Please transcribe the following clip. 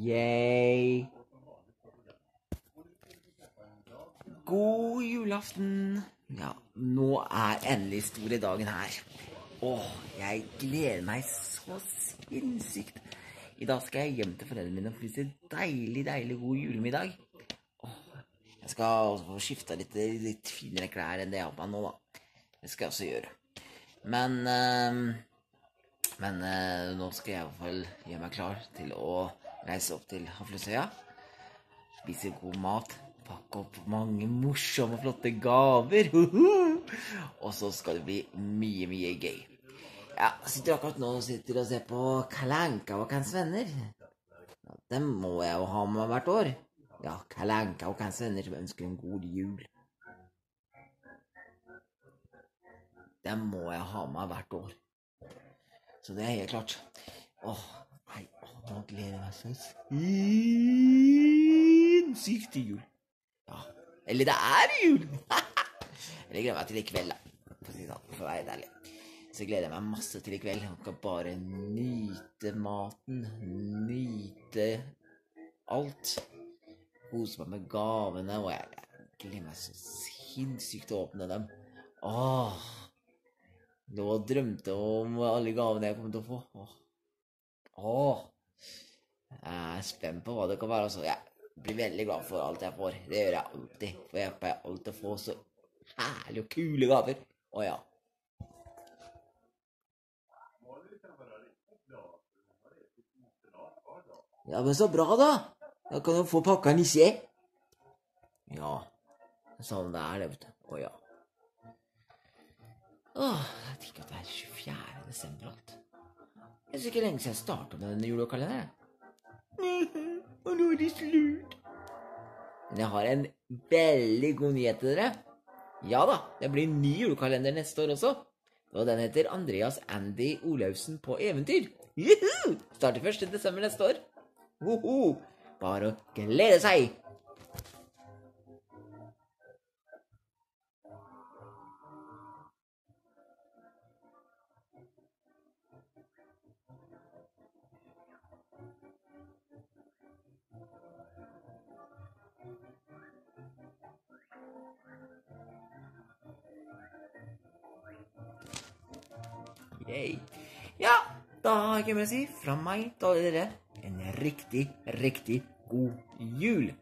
Yay. God julaften. Ja, nå er endelig store dagen her. Åh, jeg gleder meg så sinnssykt. I dag skal jeg hjem til foreldrene mine og spise deilig, deilig god julemiddag. Jeg skal også få skifta litt, litt finere klær enn det jeg har på meg nå, da. Det skal jeg også gjøre. Men øh, Men øh, nå skal jeg i hvert fall gjøre meg klar til å reise opp til Haflesøya. Spise god mat. Pakke opp mange morsomme, flotte gaver. Og så skal det bli mye, mye gøy. Ja, sitter akkurat nå og sitter og ser på Kalanka og Hans venner. Ja, dem må jeg jo ha med meg hvert år. Ja, Kalanka og Hans venner som ønsker en god jul. Dem må jeg ha med meg hvert år. Så det er helt klart. Åh, nei, åh, nå gleder jeg meg så sinnssykt til jul. Ja, eller det er jul! Eller gleder meg til i kveld, da. For å si det sånn, for å være ærlig. Så gleder jeg meg masse til i kveld. Jeg kan bare nyte maten, nyte alt. Kose meg med gavene, og jeg gleder meg så sinnssykt til å åpne dem. Åh! nå drømte jeg om alle gavene jeg kommer til å få. Åh. Åh. Jeg er spent på hva det kan være. Altså. Jeg blir veldig glad for alt jeg får. Det gjør jeg alltid. For jeg pleier alltid å få så herlige og kule gaver. Å ja. Ja, men så bra, da. Da kan du få pakka nisse. Ja. Sånn det er, det, vet du. Å ja. Åh, jeg tenker at det er 24. desember alt. Det er så ikke lenge siden jeg starta med denne julekalenderen. Og nå er det slutt. Men jeg har en veldig god nyhet til dere. Ja da, det blir ny julekalender neste år også. Og den heter Andreas Andy Olaussen på eventyr. Juhu! Starter 1. desember neste år. Hoho! Bare å glede seg. Yay. Ja, da har jeg ikke mer å si. Fra meg til alle dere en riktig, riktig god jul.